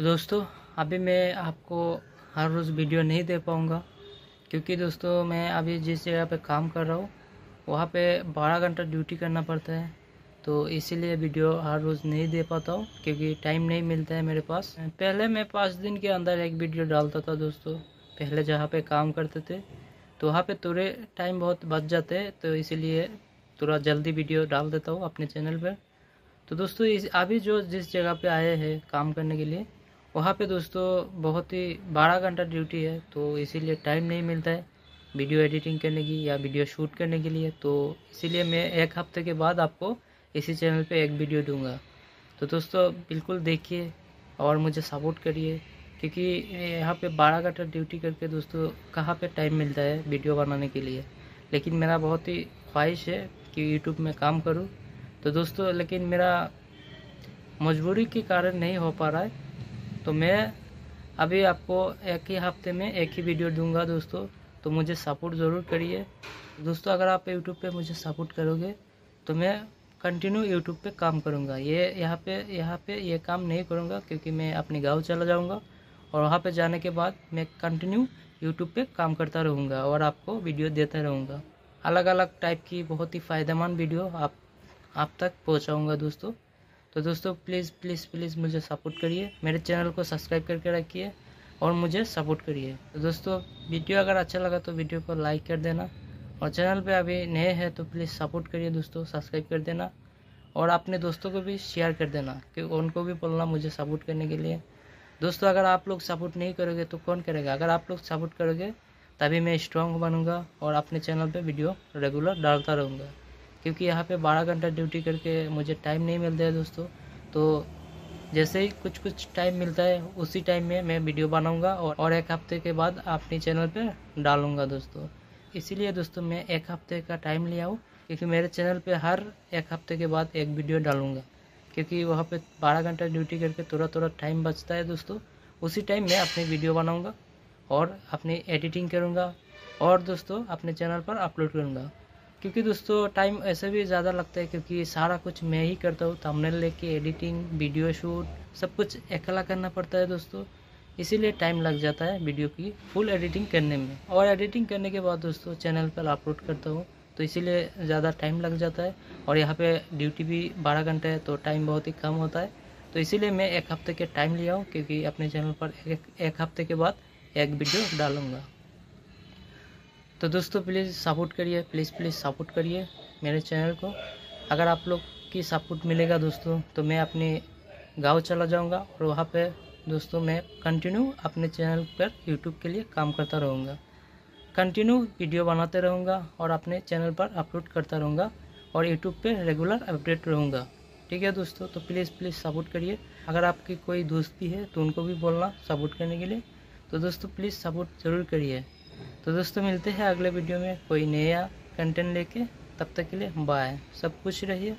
तो दोस्तों, अभी मैं आपको हर रोज़ वीडियो नहीं दे पाऊँगा, क्योंकि दोस्तों मैं अभी जिस जगह पे काम कर रहा हूँ, वहाँ पे बारह घंटा ड्यूटी करना पड़ता है। तो इसीलिए वीडियो हर रोज़ नहीं दे पाता हूँ, क्योंकि टाइम नहीं मिलता है मेरे पास। पहले मैं पाँच दिन के अंदर एक वीडियो डालता था दोस्तों, पहले जहाँ पे काम करते थे तो वहाँ पे थोड़े टाइम बहुत बच जाते हैं तो इसीलिए थोड़ा जल्दी वीडियो डाल देता हूँ अपने चैनल पर। तो दोस्तों, इस अभी जो जिस जगह पे आए हैं काम करने के लिए वहाँ पे दोस्तों बहुत ही बारह घंटा ड्यूटी है तो इसीलिए टाइम नहीं मिलता है वीडियो एडिटिंग करने की या वीडियो शूट करने के लिए। तो इसीलिए मैं एक हफ़्ते के बाद आपको इसी चैनल पे एक वीडियो दूँगा। तो दोस्तों बिल्कुल देखिए और मुझे सपोर्ट करिए, क्योंकि यहाँ पे बारह घंटा ड्यूटी करके दोस्तों कहाँ पे टाइम मिलता है वीडियो बनाने के लिए। लेकिन मेरा बहुत ही ख्वाहिश है कि यूट्यूब में काम करूँ। तो दोस्तों लेकिन मेरा मजबूरी के कारण नहीं हो पा रहा है। तो मैं अभी आपको एक ही हफ़्ते में एक ही वीडियो दूँगा दोस्तों। तो मुझे सपोर्ट ज़रूर करिए। दोस्तों, अगर आप यूट्यूब पे मुझे सपोर्ट करोगे तो मैं कंटिन्यू यूट्यूब पे काम करूँगा। ये यहाँ पे यहाँ पे ये काम नहीं करूँगा, क्योंकि मैं अपने गाँव चला जाऊँगा और वहाँ पे जाने के बाद मैं कंटिन्यू यूट्यूब पे काम करता रहूँगा और आपको वीडियो देता रहूँगा। अलग अलग टाइप की बहुत ही फ़ायदेमंद वीडियो आप आप तक पहुँचाऊँगा दोस्तों। तो दोस्तों प्लीज़ प्लीज़ प्लीज़ मुझे सपोर्ट करिए। मेरे चैनल को सब्सक्राइब करके रखिए और मुझे सपोर्ट करिए। तो दोस्तों वीडियो अगर अच्छा लगा तो वीडियो को लाइक कर देना। और चैनल पे अभी नए हैं तो प्लीज़ सपोर्ट करिए दोस्तों सब्सक्राइब कर देना। और अपने दोस्तों को भी शेयर कर देना क्योंकि उनको भी बोलना मुझे सपोर्ट करने के लिए। दोस्तों, अगर आप लोग सपोर्ट नहीं करोगे तो कौन करेगा? अगर आप लोग सपोर्ट करोगे, तभी मैं स्ट्रॉन्ग बनूँगा और अपने चैनल पे वीडियो रेगुलर डालता रहूँगा। क्योंकि यहाँ पे बारह घंटा ड्यूटी करके मुझे टाइम नहीं मिलता है दोस्तों। तो जैसे ही कुछ कुछ टाइम मिलता है उसी टाइम में मैं वीडियो बनाऊँगा और, और एक हफ़्ते के बाद अपने चैनल पे डालूँगा दोस्तों। इसीलिए दोस्तों मैं एक हफ़्ते का टाइम लिया हूँ क्योंकि मेरे चैनल पे हर एक हफ़्ते के बाद एक वीडियो डालूँगा। क्योंकि वहाँ पे बारह घंटा ड्यूटी करके थोड़ा थोड़ा टाइम बचता है दोस्तों। उसी टाइम मैं अपनी वीडियो बनाऊँगा और अपनी एडिटिंग करूँगा और दोस्तों अपने चैनल पर अपलोड करूँगा। क्योंकि दोस्तों टाइम ऐसे भी ज़्यादा लगता है क्योंकि सारा कुछ मैं ही करता हूँ थंबनेल लेके एडिटिंग वीडियो शूट सब कुछ अकेला करना पड़ता है दोस्तों। इसीलिए टाइम लग जाता है वीडियो की फुल एडिटिंग करने में। और एडिटिंग करने के बाद दोस्तों चैनल पर अपलोड करता हूँ तो इसीलिए ज़्यादा टाइम लग जाता है। और यहाँ पे ड्यूटी भी बारह घंटे है तो टाइम बहुत ही कम होता है। तो इसीलिए मैं एक हफ़्ते के टाइम लिया हूँ क्योंकि अपने चैनल पर एक, एक हफ़्ते के बाद एक वीडियो डालूँगा। तो दोस्तों प्लीज़ सपोर्ट करिए प्लीज़ प्लीज़ सपोर्ट करिए मेरे चैनल को। अगर आप लोग की सपोर्ट मिलेगा दोस्तों तो मैं अपने गाँव चला जाऊँगा और वहाँ पे दोस्तों, मैं कंटिन्यू अपने चैनल पर यूट्यूब के लिए काम करता रहूँगा। कंटिन्यू वीडियो बनाते रहूँगा और अपने चैनल पर अपलोड करता रहूँगा और यूट्यूब पे रेगुलर अपडेट रहूँगा। ठीक है दोस्तों तो प्लीज़ प्लीज़ सपोर्ट करिए। अगर आपकी कोई दोस्त भी है तो उनको भी बोलना सपोर्ट करने के लिए। तो दोस्तों प्लीज़ सपोर्ट ज़रूर करिए। तो दोस्तों, मिलते हैं अगले वीडियो में कोई नया कंटेंट लेके। तब तक के लिए बाय सब कुछ रहिए।